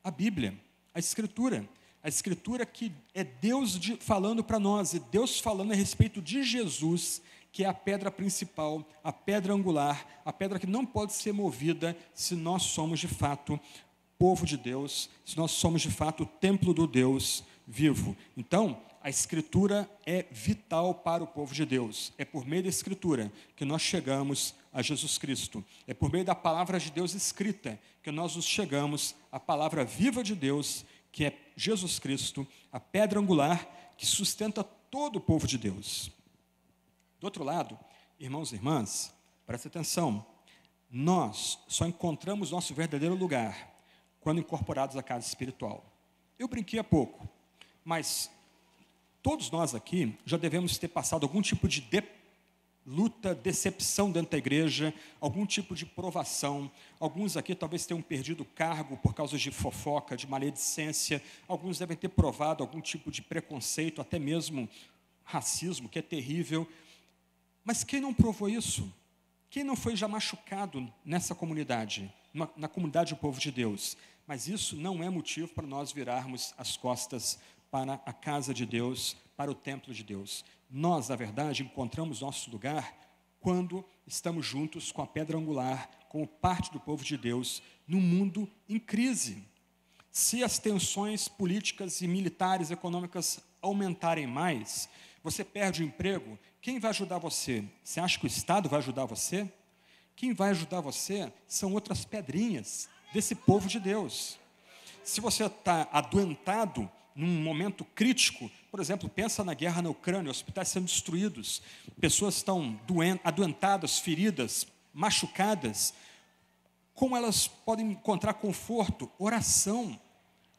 [SPEAKER 1] A Bíblia, a Escritura. A Escritura que é Deus de, falando para nós, e Deus falando a respeito de Jesus, que é a pedra principal, a pedra angular, a pedra que não pode ser movida se nós somos de fato povo de Deus, se nós somos de fato o templo do Deus vivo. Então, a Escritura é vital para o povo de Deus. É por meio da Escritura que nós chegamos a Jesus Cristo. É por meio da palavra de Deus escrita que nós nos chegamos à palavra viva de Deus, que é Jesus Cristo, a pedra angular que sustenta todo o povo de Deus. Do outro lado, irmãos e irmãs, preste atenção. Nós só encontramos nosso verdadeiro lugar quando incorporados à casa espiritual. Eu brinquei há pouco, mas todos nós aqui já devemos ter passado algum tipo de, de luta, decepção dentro da igreja, algum tipo de provação. Alguns aqui talvez tenham perdido cargo por causa de fofoca, de maledicência. Alguns devem ter provado algum tipo de preconceito, até mesmo racismo, que é terrível. Mas quem não provou isso? Quem não foi já machucado nessa comunidade, na, na comunidade do povo de Deus? Mas isso não é motivo para nós virarmos as costas para a casa de Deus, para o templo de Deus. Nós, na verdade, encontramos nosso lugar quando estamos juntos com a pedra angular, como parte do povo de Deus, no mundo em crise. Se as tensões políticas e militares econômicas aumentarem mais, você perde o emprego, quem vai ajudar você? Você acha que o Estado vai ajudar você? Quem vai ajudar você são outras pedrinhas desse povo de Deus. Se você está adoentado, num momento crítico, por exemplo, pensa na guerra na Ucrânia, hospitais sendo destruídos, pessoas estão adoentadas, feridas, machucadas. Como elas podem encontrar conforto? Oração.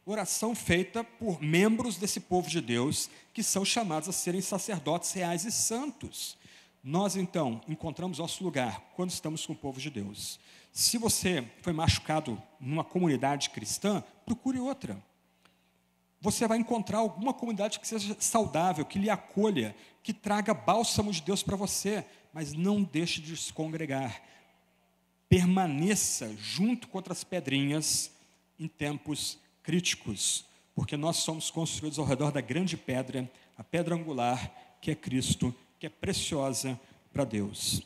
[SPEAKER 1] Oração feita por membros desse povo de Deus, que são chamados a serem sacerdotes reais e santos. Nós, então, encontramos nosso lugar quando estamos com o povo de Deus. Se você foi machucado numa comunidade cristã, procure outra você vai encontrar alguma comunidade que seja saudável, que lhe acolha, que traga bálsamo de Deus para você, mas não deixe de se congregar. Permaneça junto com outras pedrinhas em tempos críticos, porque nós somos construídos ao redor da grande pedra, a pedra angular, que é Cristo, que é preciosa para Deus.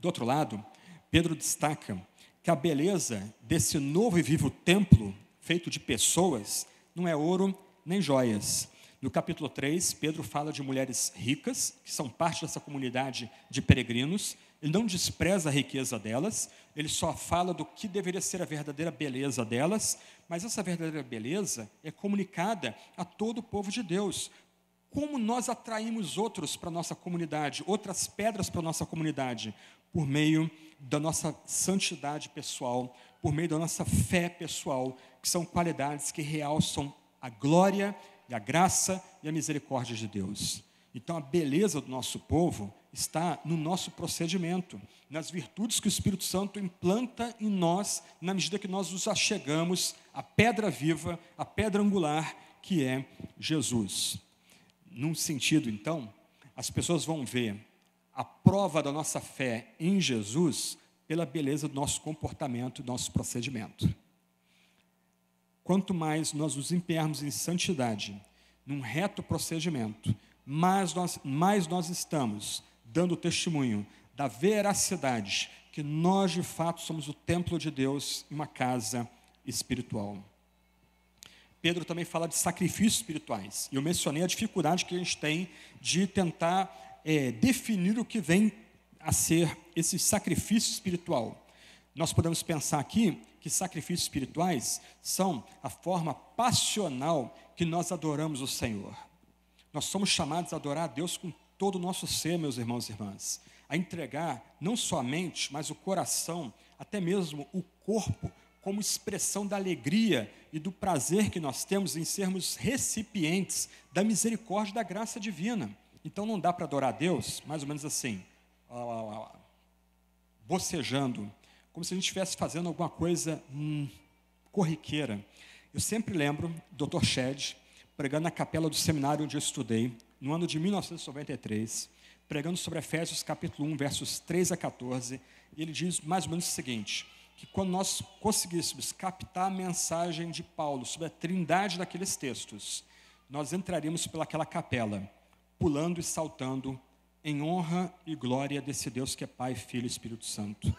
[SPEAKER 1] Do outro lado, Pedro destaca que a beleza desse novo e vivo templo, feito de pessoas, não é ouro nem joias. No capítulo 3, Pedro fala de mulheres ricas, que são parte dessa comunidade de peregrinos. Ele não despreza a riqueza delas, ele só fala do que deveria ser a verdadeira beleza delas, mas essa verdadeira beleza é comunicada a todo o povo de Deus. Como nós atraímos outros para a nossa comunidade, outras pedras para a nossa comunidade? Por meio da nossa santidade pessoal, por meio da nossa fé pessoal, que são qualidades que realçam a glória e a graça e a misericórdia de Deus. Então, a beleza do nosso povo está no nosso procedimento, nas virtudes que o Espírito Santo implanta em nós, na medida que nós nos achegamos à pedra viva, à pedra angular, que é Jesus. Num sentido, então, as pessoas vão ver a prova da nossa fé em Jesus pela beleza do nosso comportamento, do nosso procedimento. Quanto mais nós nos empenharmos em santidade, num reto procedimento, mais nós, mais nós estamos dando testemunho da veracidade que nós de fato somos o templo de Deus, uma casa espiritual. Pedro também fala de sacrifícios espirituais. E eu mencionei a dificuldade que a gente tem de tentar é, definir o que vem a ser esse sacrifício espiritual. Nós podemos pensar aqui que sacrifícios espirituais são a forma passional que nós adoramos o Senhor. Nós somos chamados a adorar a Deus com todo o nosso ser, meus irmãos e irmãs, a entregar não só a mente, mas o coração, até mesmo o corpo, como expressão da alegria e do prazer que nós temos em sermos recipientes da misericórdia e da graça divina. Então não dá para adorar a Deus, mais ou menos assim, bocejando, como se a gente estivesse fazendo alguma coisa hum, corriqueira. Eu sempre lembro do Dr. Shed pregando na capela do seminário onde eu estudei, no ano de 1993, pregando sobre Efésios capítulo 1, versos 3 a 14, e ele diz mais ou menos o seguinte: que quando nós conseguíssemos captar a mensagem de Paulo sobre a trindade daqueles textos, nós entraríamos pelaquela capela, pulando e saltando em honra e glória desse Deus que é Pai, Filho e Espírito Santo.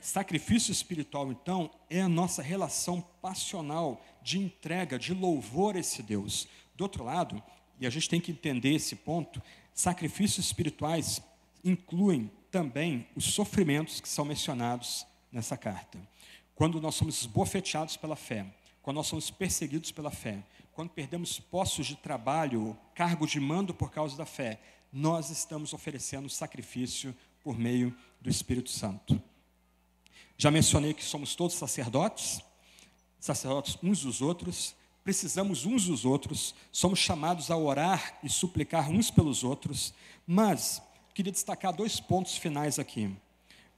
[SPEAKER 1] Sacrifício espiritual, então, é a nossa relação passional de entrega, de louvor a esse Deus. Do outro lado, e a gente tem que entender esse ponto, sacrifícios espirituais incluem também os sofrimentos que são mencionados nessa carta. Quando nós somos esbofeteados pela fé, quando nós somos perseguidos pela fé, quando perdemos postos de trabalho, cargo de mando por causa da fé, nós estamos oferecendo sacrifício por meio do Espírito Santo. Já mencionei que somos todos sacerdotes, sacerdotes uns dos outros, precisamos uns dos outros, somos chamados a orar e suplicar uns pelos outros, mas queria destacar dois pontos finais aqui.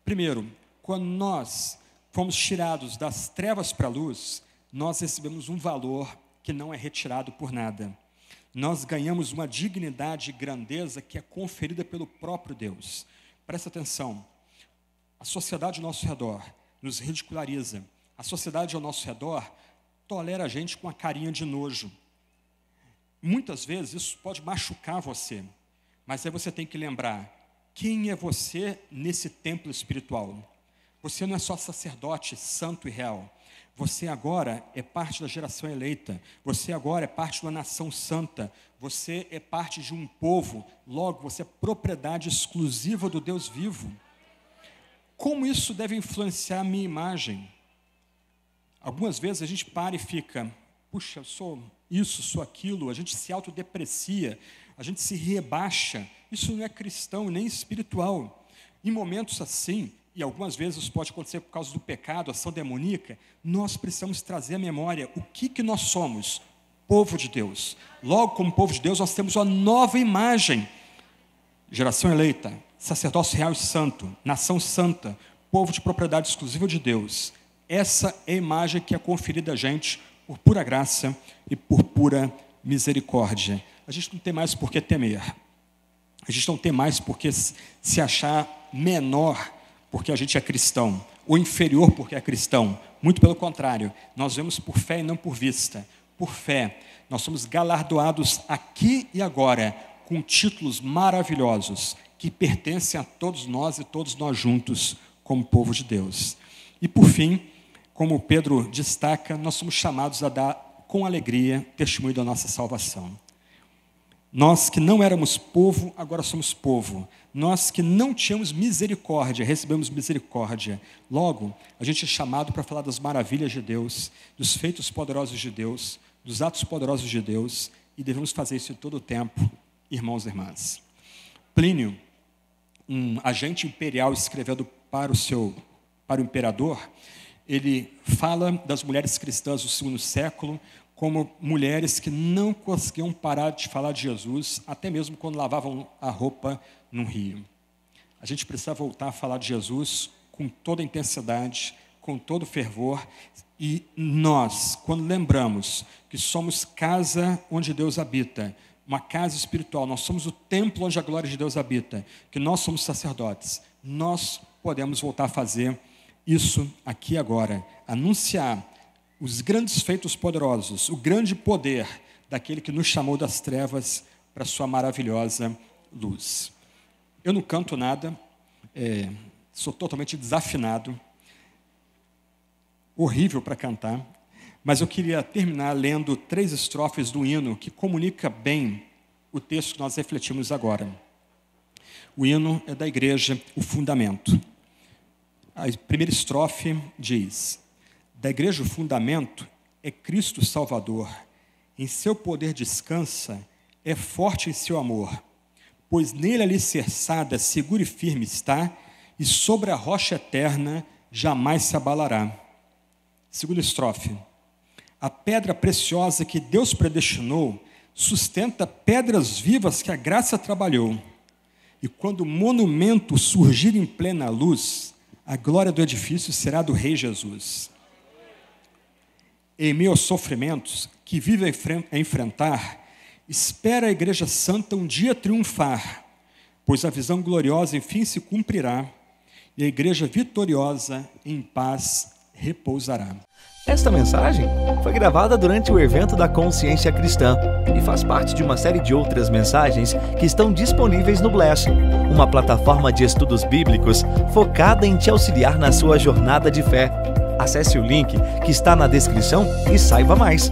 [SPEAKER 1] Primeiro, quando nós fomos tirados das trevas para a luz, nós recebemos um valor que não é retirado por nada. Nós ganhamos uma dignidade e grandeza que é conferida pelo próprio Deus. Presta atenção, a sociedade ao nosso redor nos ridiculariza. A sociedade ao nosso redor tolera a gente com a carinha de nojo. Muitas vezes isso pode machucar você, mas aí você tem que lembrar: quem é você nesse templo espiritual? Você não é só sacerdote santo e real. Você agora é parte da geração eleita. Você agora é parte de uma nação santa. Você é parte de um povo. Logo, você é propriedade exclusiva do Deus vivo. Como isso deve influenciar a minha imagem? Algumas vezes a gente para e fica, puxa, eu sou isso, sou aquilo, a gente se autodeprecia, a gente se rebaixa. Isso não é cristão nem espiritual. Em momentos assim, e algumas vezes isso pode acontecer por causa do pecado, ação demoníaca, nós precisamos trazer à memória o que, que nós somos, povo de Deus. Logo, como povo de Deus, nós temos uma nova imagem. Geração eleita, sacerdócio real e santo, nação santa, povo de propriedade exclusiva de Deus. Essa é a imagem que é conferida a gente por pura graça e por pura misericórdia. A gente não tem mais por que temer. A gente não tem mais por que se achar menor porque a gente é cristão, ou inferior porque é cristão. Muito pelo contrário, nós vemos por fé e não por vista. Por fé, nós somos galardoados aqui e agora com títulos maravilhosos que pertencem a todos nós e todos nós juntos, como povo de Deus. E por fim, como Pedro destaca, nós somos chamados a dar com alegria testemunho da nossa salvação. Nós que não éramos povo, agora somos povo. Nós que não tínhamos misericórdia, recebemos misericórdia. Logo, a gente é chamado para falar das maravilhas de Deus, dos feitos poderosos de Deus, dos atos poderosos de Deus, e devemos fazer isso em todo o tempo, irmãos e irmãs. Plínio, um agente imperial escrevendo para o seu para o imperador, ele fala das mulheres cristãs do segundo século como mulheres que não conseguiam parar de falar de Jesus, até mesmo quando lavavam a roupa no rio. A gente precisa voltar a falar de Jesus com toda a intensidade, com todo o fervor, e nós, quando lembramos que somos casa onde Deus habita, uma casa espiritual, nós somos o templo onde a glória de Deus habita, que nós somos sacerdotes, nós podemos voltar a fazer isso aqui agora, anunciar os grandes feitos poderosos, o grande poder daquele que nos chamou das trevas para sua maravilhosa luz. Eu não canto nada, é, sou totalmente desafinado, horrível para cantar, mas eu queria terminar lendo três estrofes do hino que comunica bem o texto que nós refletimos agora. O hino é da igreja, o fundamento. A primeira estrofe diz: Da igreja o fundamento é Cristo Salvador. Em seu poder descansa, é forte em seu amor. Pois nele alicerçada, segura e firme está, e sobre a rocha eterna jamais se abalará. Segunda estrofe. A pedra preciosa que Deus predestinou sustenta pedras vivas que a graça trabalhou. E quando o monumento surgir em plena luz, a glória do edifício será do Rei Jesus. Em aos sofrimentos que vive a enfrentar, espera a Igreja Santa um dia triunfar, pois a visão gloriosa enfim se cumprirá e a Igreja vitoriosa em paz repousará.
[SPEAKER 2] Esta mensagem foi gravada durante o evento da Consciência Cristã e faz parte de uma série de outras mensagens que estão disponíveis no Bless, uma plataforma de estudos bíblicos focada em te auxiliar na sua jornada de fé. Acesse o link que está na descrição e saiba mais.